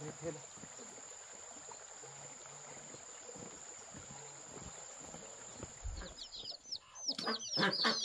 với lấy Ha ha ha!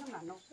Nó là.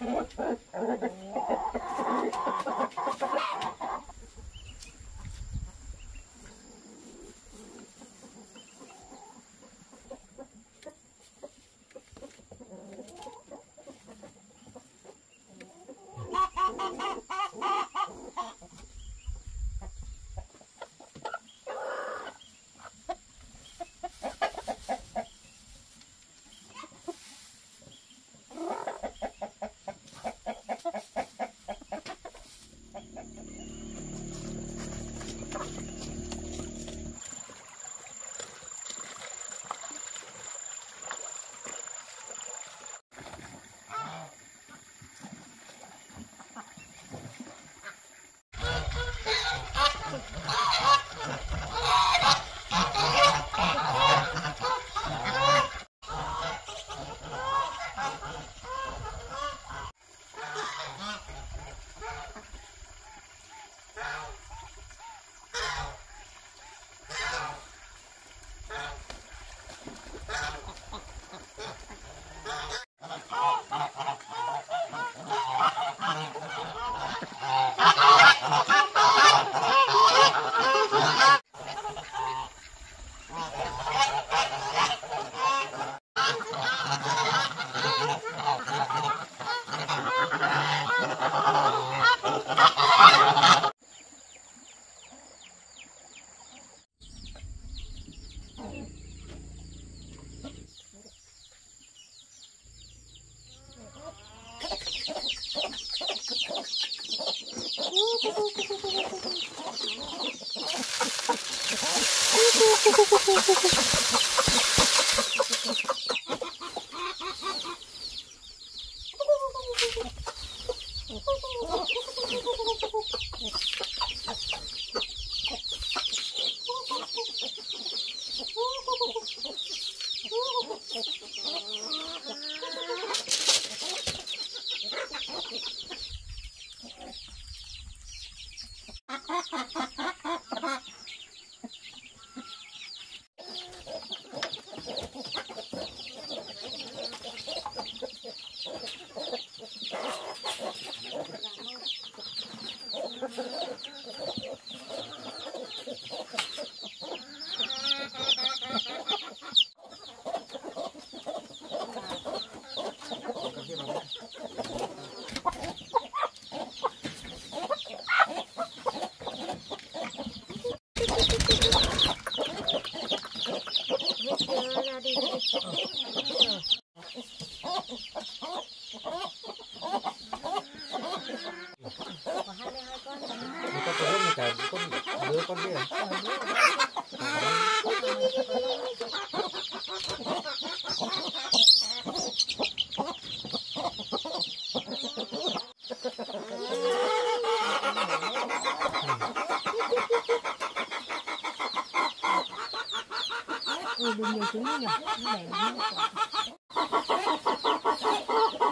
Oh, my God.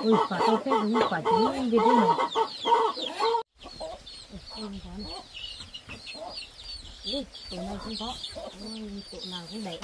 Ui, quả to phết đúng quả trứng Việt đấy này. Không con. Ui, tổ này không có. Ui, tổ nào cũng đẻ.